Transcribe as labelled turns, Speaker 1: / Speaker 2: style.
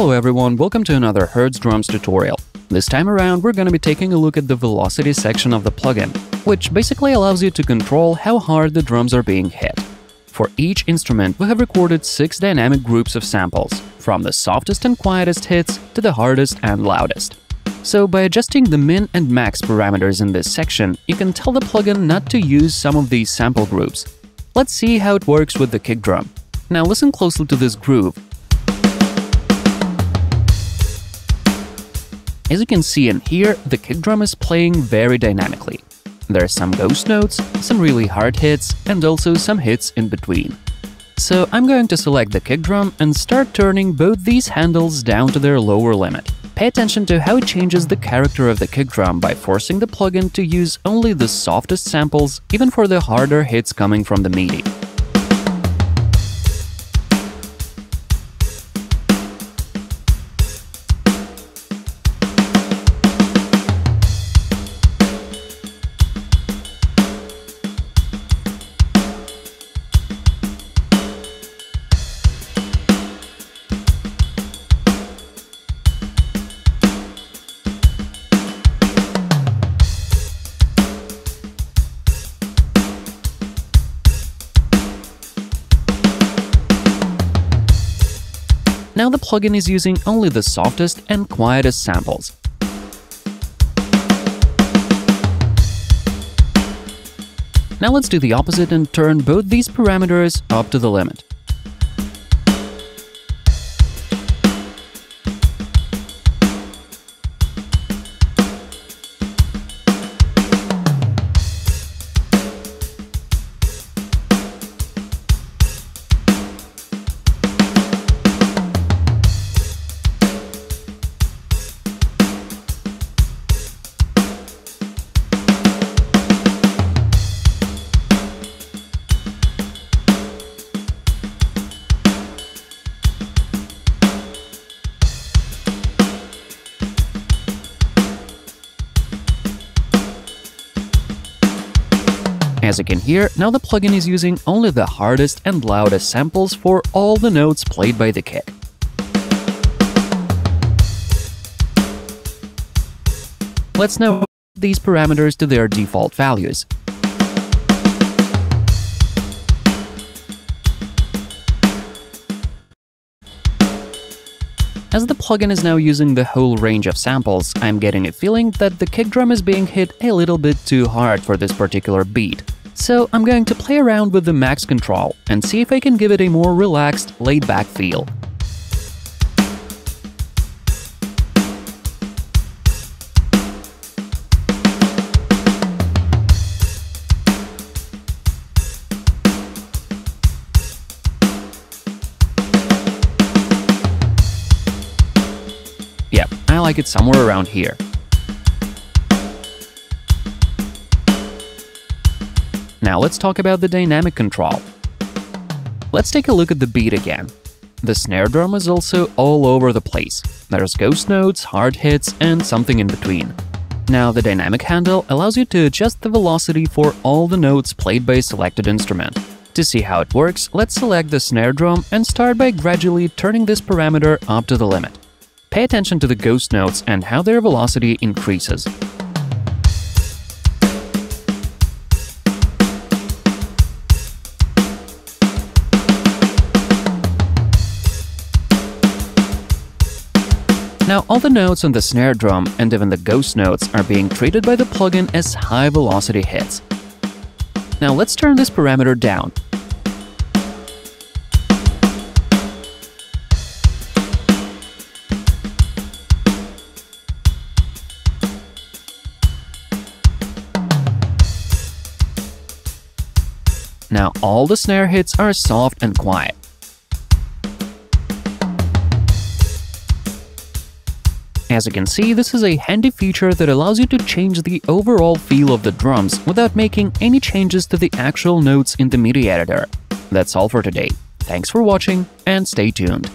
Speaker 1: Hello everyone, welcome to another Hertz Drums tutorial. This time around we're gonna be taking a look at the velocity section of the plugin, which basically allows you to control how hard the drums are being hit. For each instrument we have recorded six dynamic groups of samples, from the softest and quietest hits to the hardest and loudest. So by adjusting the min and max parameters in this section, you can tell the plugin not to use some of these sample groups. Let's see how it works with the kick drum. Now listen closely to this groove As you can see and hear, the kick drum is playing very dynamically. There are some ghost notes, some really hard hits, and also some hits in between. So I'm going to select the kick drum and start turning both these handles down to their lower limit. Pay attention to how it changes the character of the kick drum by forcing the plugin to use only the softest samples, even for the harder hits coming from the MIDI. Now the plugin is using only the softest and quietest samples. Now let's do the opposite and turn both these parameters up to the limit. As you can hear, now the plugin is using only the hardest and loudest samples for all the notes played by the kit. Let's now these parameters to their default values. As the plugin is now using the whole range of samples, I'm getting a feeling that the kick drum is being hit a little bit too hard for this particular beat. So I'm going to play around with the max control and see if I can give it a more relaxed, laid-back feel. Yep, I like it somewhere around here. Now let's talk about the dynamic control. Let's take a look at the beat again. The snare drum is also all over the place. There's ghost notes, hard hits, and something in between. Now the dynamic handle allows you to adjust the velocity for all the notes played by a selected instrument. To see how it works, let's select the snare drum and start by gradually turning this parameter up to the limit. Pay attention to the ghost notes and how their velocity increases. Now all the notes on the snare drum and even the ghost notes are being treated by the plugin as high velocity hits. Now let's turn this parameter down. Now all the snare hits are soft and quiet. As you can see, this is a handy feature that allows you to change the overall feel of the drums without making any changes to the actual notes in the MIDI editor. That's all for today. Thanks for watching and stay tuned.